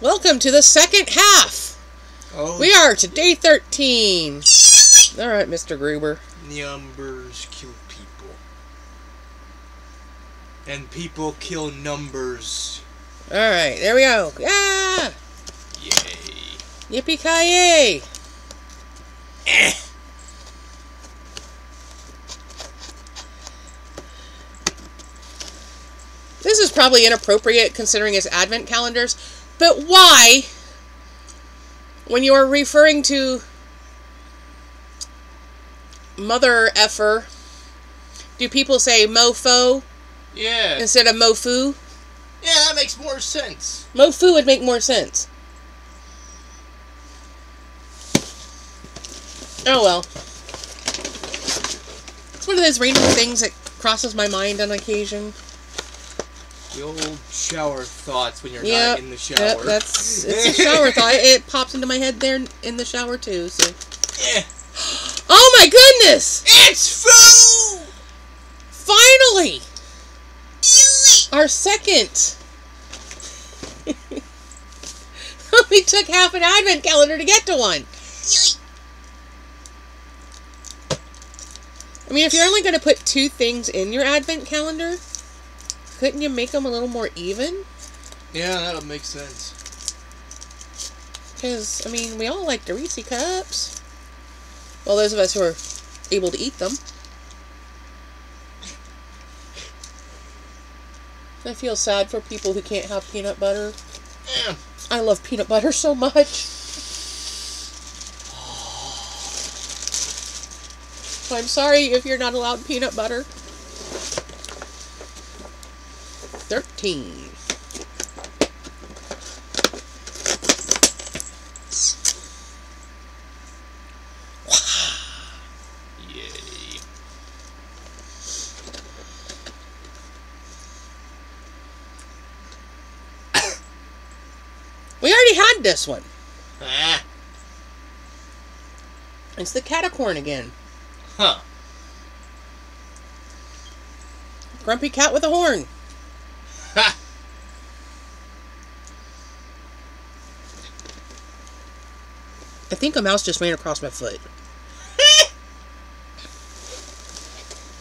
Welcome to the second half. Oh, We are to day 13. All right, Mr. Gruber. numbers kill people. And people kill numbers. All right, there we go. Yeah! Yay. Yippee ki Eh. This is probably inappropriate considering it's advent calendars, but why, when you are referring to mother effer, do people say mofo Yeah. instead of mofu? Yeah, that makes more sense. Mofu would make more sense. Oh well. It's one of those random things that crosses my mind on occasion. The old shower thoughts when you're Yep, not in the shower. Yep, that's it's a shower thought. It pops into my head there in the shower too. So, Eh. oh my goodness! It's food! Finally, our second. we took half an advent calendar to get to one. I mean, if you're only going to put two things in your advent calendar, couldn't you make them a little more even? Yeah, that'll make sense. Because, I mean, we all like the Reese cups. Well, those of us who are able to eat them. I feel sad for people who can't have peanut butter. Yeah. I love peanut butter so much. I'm sorry if you're not allowed peanut butter. 13. Yay. We already had this one. Ah. It's the catacorn again. Huh. Grumpy cat with a horn. Ha! I think a mouse just ran across my foot.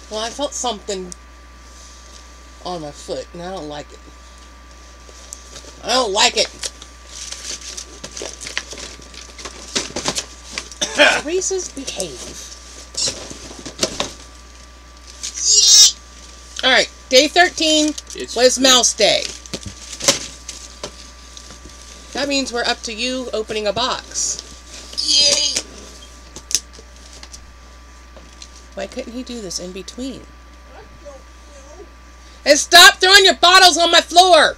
Well, I felt something on my foot, and I don't like it. I don't like it. Reese's behave. Alright, day 13 It's was Mouse Day. That means we're up to you opening a box. Yay! Why couldn't he do this in between? And stop throwing your bottles on my floor!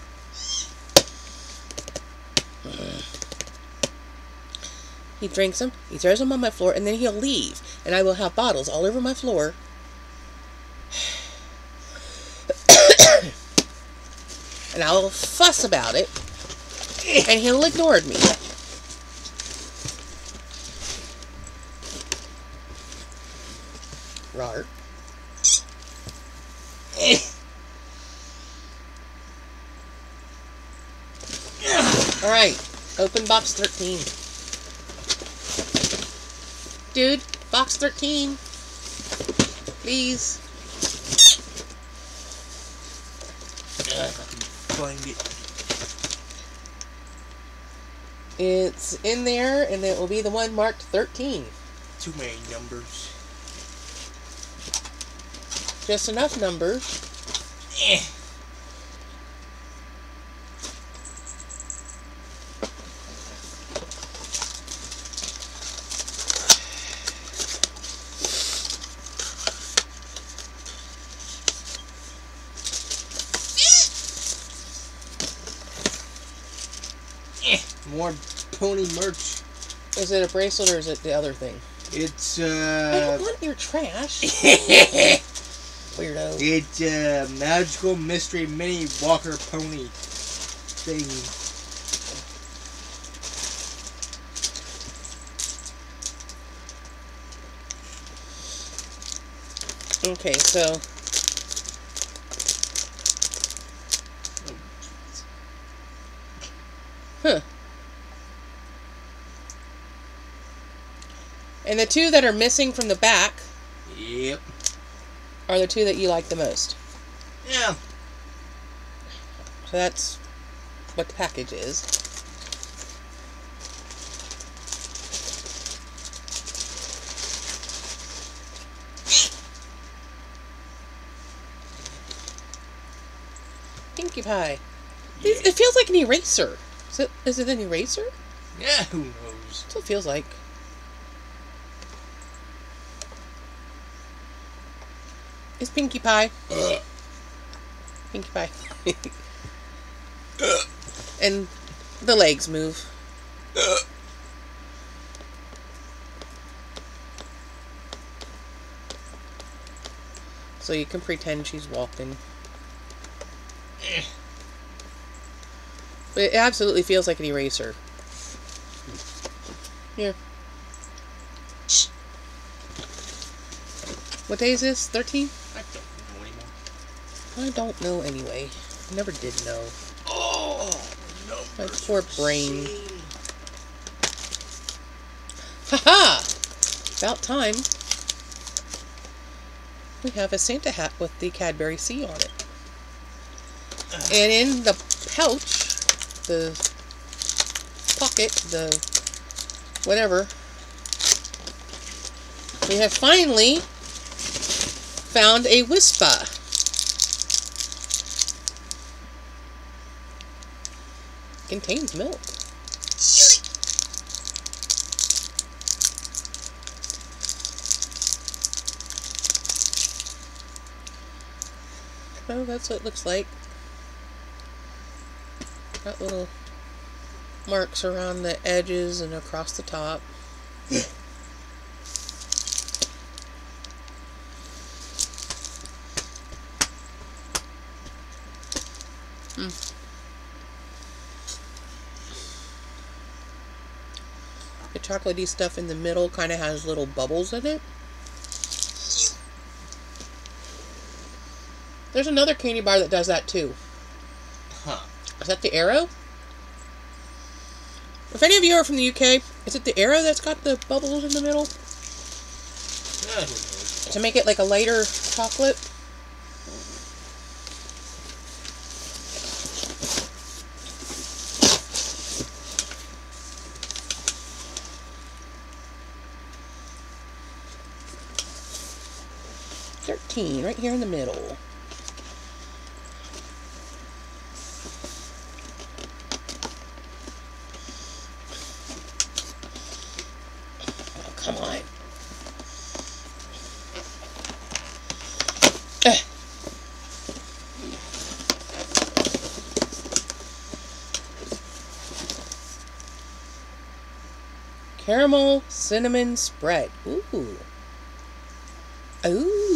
He drinks them, he throws them on my floor, and then he'll leave. And I will have bottles all over my floor. and I'll fuss about it. And he'll ignore me. Robert. All right, open box 13. Dude, box 13. Please. Find it. It's in there, and it will be the one marked 13. Too many numbers. Just enough numbers. Eh. Eh. More pony merch. Is it a bracelet or is it the other thing? It's uh I uh don't want your trash, Weirdo. It's a magical mystery mini walker pony thing. Okay, so. Huh. And the two that are missing from the back are the two that you like the most. Yeah. So that's what the package is. Pinkie Pie. It it feels like an eraser. Is it, is it an eraser? Yeah, who knows? That's what it feels like. It's Pinkie Pie. Pinkie Pie. and the legs move. So you can pretend she's walking. But it absolutely feels like an eraser. Here. What day is this? 13? I don't know anymore. I don't know anyway. Never did know. Oh, My poor brain. insane. -ha! About time. We have a Santa hat with the Cadbury C on it. And in the pouch, the pocket, the whatever, we have finally found a Wispa. Contains milk. Oh, that's what it looks like. Got little marks around the edges and across the top. The chocolatey stuff in the middle kind of has little bubbles in it. There's another candy bar that does that too. Huh. Is that the Aero? If any of you are from the UK, is it the Aero that's got the bubbles in the middle Yeah, to make it like a lighter chocolate? Thirteen, right here in the middle. Oh, come on. Ugh. Caramel cinnamon spread. Ooh. Ooh.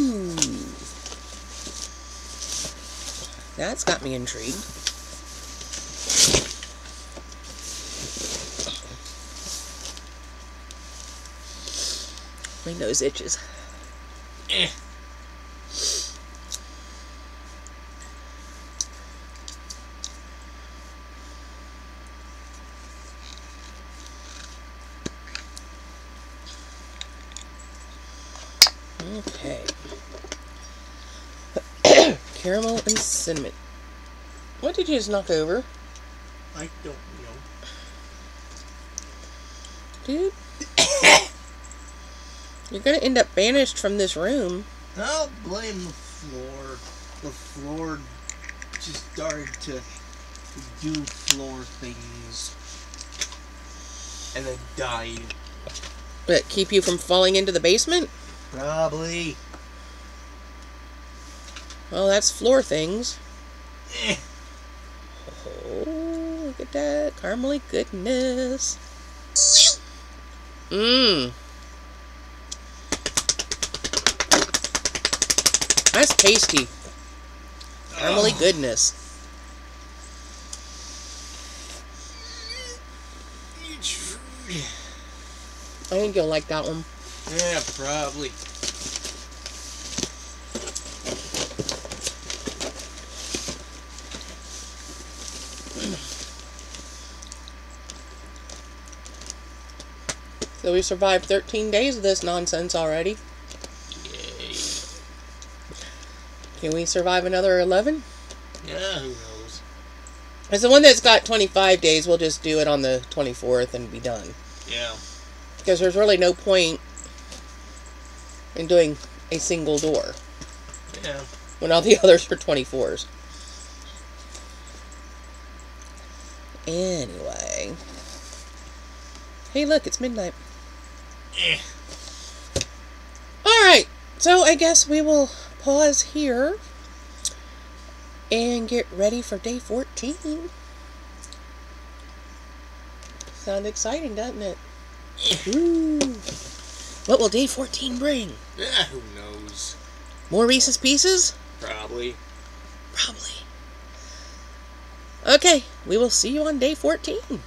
That's got me intrigued. My nose itches. Eh. Okay. Caramel and cinnamon. What did you just knock over? I don't know. Dude. You're gonna end up banished from this room. I'll blame the floor. The floor just started to do floor things. And then died. But keep you from falling into the basement? Probably. Well, that's floor things. Eh. Oh, look at that. Caramely goodness. Mmm. That's tasty. Caramely Ugh. goodness. I think you'll like that one. Yeah, probably. So we survived 13 days of this nonsense already. Yay. Can we survive another 11? Yeah, who knows? As the one that's got 25 days, we'll just do it on the 24th and be done. Yeah. Because there's really no point in doing a single door Yeah. when all the others are 24s. Anyway. Hey, look, it's midnight. Eh. Alright, so I guess we will pause here and get ready for day 14. Sound exciting, doesn't it? What will day 14 bring? Yeah, who knows? More Reese's Pieces? Probably. Probably. Okay, we will see you on day 14.